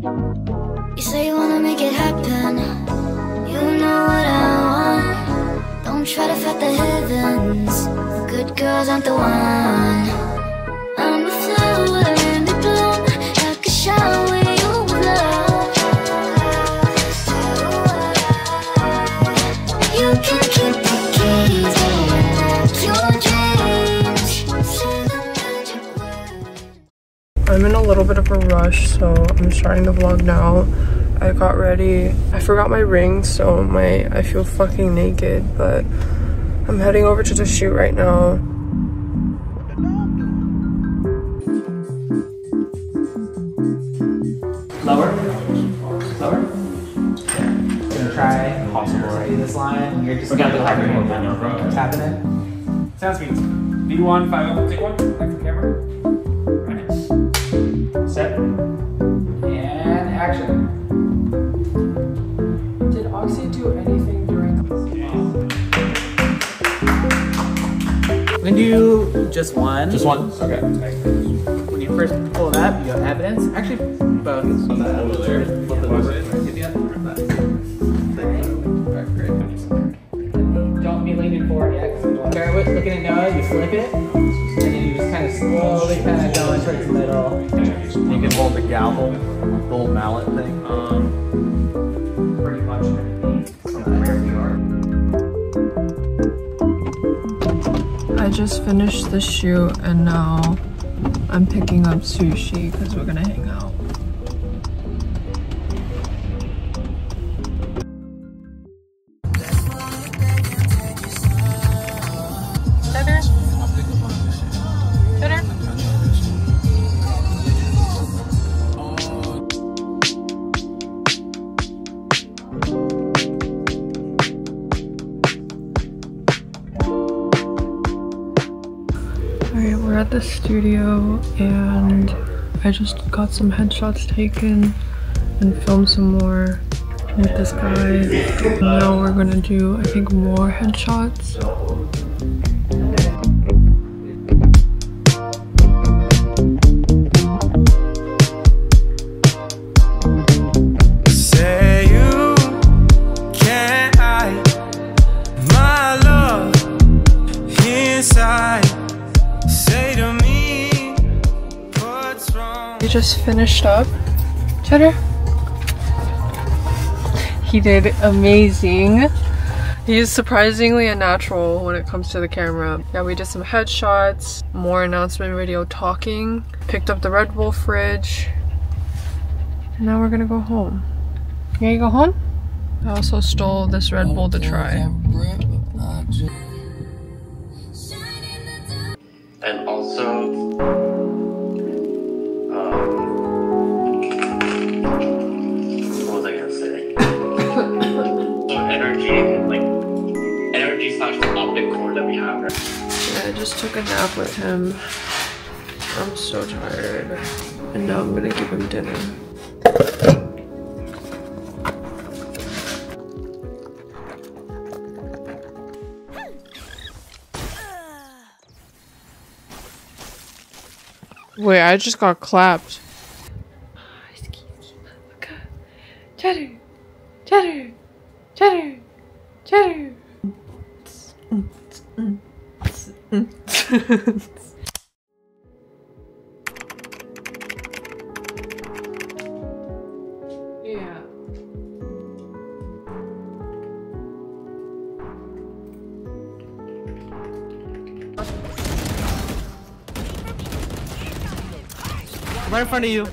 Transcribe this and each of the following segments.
You say you wanna make it happen. You know what I want. Don't try to fight the heavens. Good girls aren't the one. Little bit of a rush, so I'm starting the vlog now. I got ready. I forgot my ring, so my I feel fucking naked, but I'm heading over to the shoot right now. Lower. Lower. There. Gonna try possibility this line. You're just gonna have your hand tapping it. Sound speeds. V1, 5 take one. Action. Did Oxy do anything during We can do just one. Just one? Okay. When you first pull it up, you have evidence. Actually, both. Over there. Flip it over. Give Don't be leaning forward yet. we want- Start with looking at Noah, you flip it, mallet thing. Um, pretty much. I just finished the shoot and now I'm picking up sushi because we're gonna hang out. The studio and I just got some headshots taken and filmed some more with this guy. Now we're gonna do, I think, more headshots. Just finished up. Cheddar. He did amazing. He's surprisingly a natural when it comes to the camera. Yeah, we did some headshots, more announcement video talking, picked up the Red Bull fridge. And now we're gonna go home. You gonna go home? I also stole this Red Bull to try. That we have. Right? Yeah, I just took a nap with him. I'm so tired. And now I'm gonna give him dinner. Wait, I just got clapped. Cheddar! Cheddar! Cheddar! Cheddar! Yeah. Right in front of you.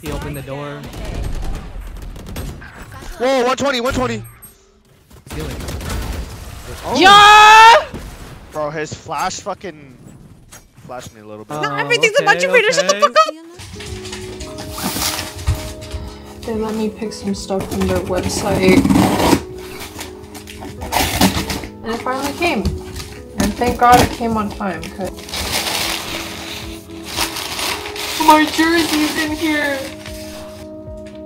He opened the door. Whoa, 120, 120. Ceiling. Yeah! Bro, his flash fucking flashed me a little bit. Oh, everything's about you, Peter. Shut the fuck up. They let me pick some stuff from their website. And it finally came. And thank God it came on time. 'cause- My jersey's in here!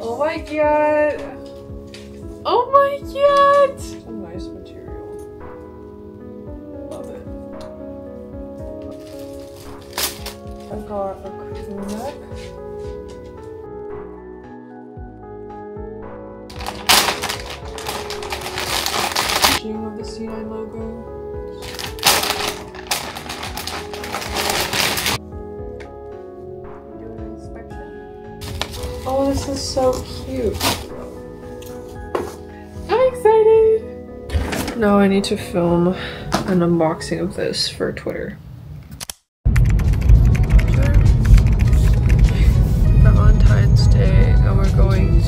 Oh my god! Oh my god! a. Of the logo. Oh, this is so cute. I'm excited. Now I need to film an unboxing of this for Twitter.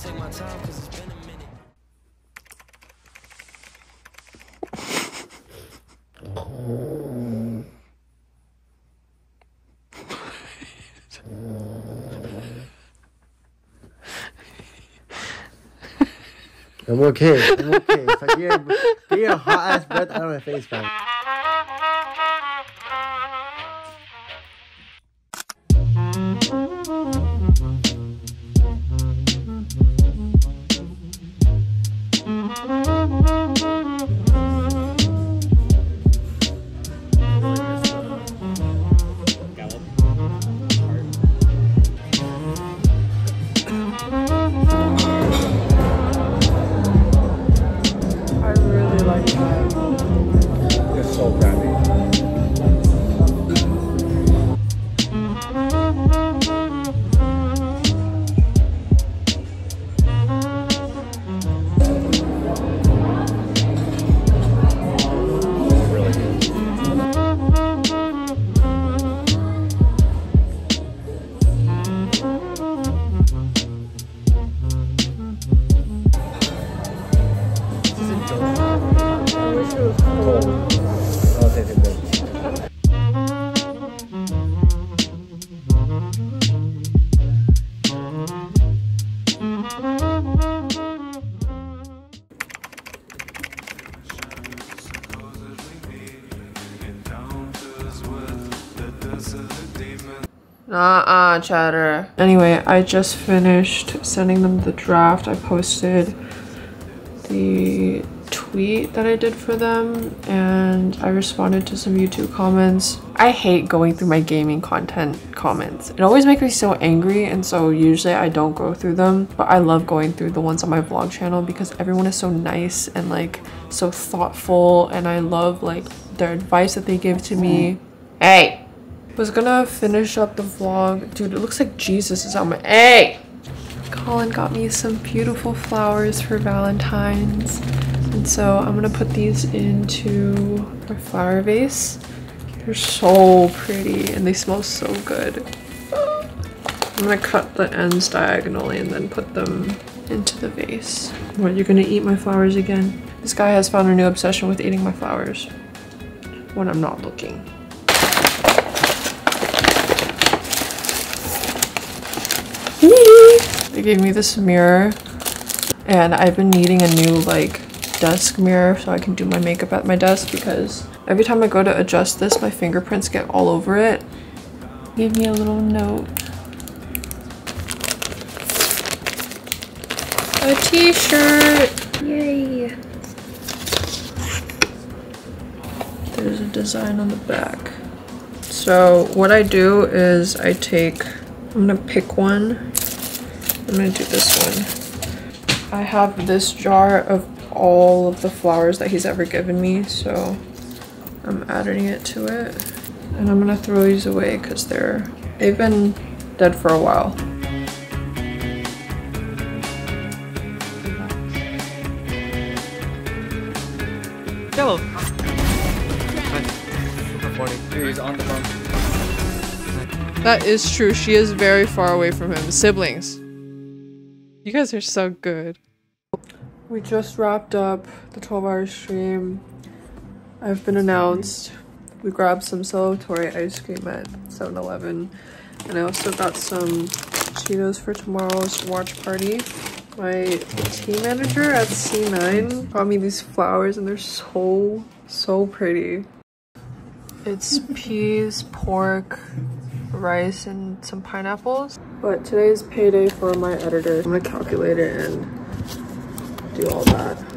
food. Skies don't finish that. Oh really? I'm okay. I'm okay. It's like you're a hot ass breath out of my face, man. Nah, uh, chatter. Anyway, I just finished sending them the draft. I posted the tweet that I did for them and I responded to some YouTube comments. I hate going through my gaming content comments. It always makes me so angry and so usually I don't go through them, but I love going through the ones on my vlog channel because everyone is so nice and like so thoughtful and I love like their advice that they give to me. Hey! Was gonna finish up the vlog. Dude, it looks like Jesus is on my- Hey! Colin got me some beautiful flowers for Valentine's. And so I'm gonna put these into my flower vase. They're so pretty and they smell so good. I'm gonna cut the ends diagonally and then put them into the vase. What, you're gonna eat my flowers again? This guy has found a new obsession with eating my flowers when I'm not looking. They gave me this mirror and I've been needing a new like desk mirror so I can do my makeup at my desk because every time I go to adjust this my fingerprints get all over it. Give me a little note. A t-shirt! Yay! There's a design on the back. So what I do is I take, I'm gonna pick one. I'm gonna do this one. I have this jar of all of the flowers that he's ever given me, so I'm adding it to it. And I'm gonna throw these away because they're, they've been dead for a while. Hello. Recording. He's on the phone. That is true. She is very far away from him. Siblings. You guys are so good. We just wrapped up the 12 hour stream. I've been announced. We grabbed some celebratory ice cream at 7 Eleven. And I also got some Cheetos for tomorrow's watch party. My team manager at C9 got me these flowers and they're so, so pretty. It's peas, pork, rice, and some pineapples. But today's payday for my editor. I'm gonna calculate it and do all that.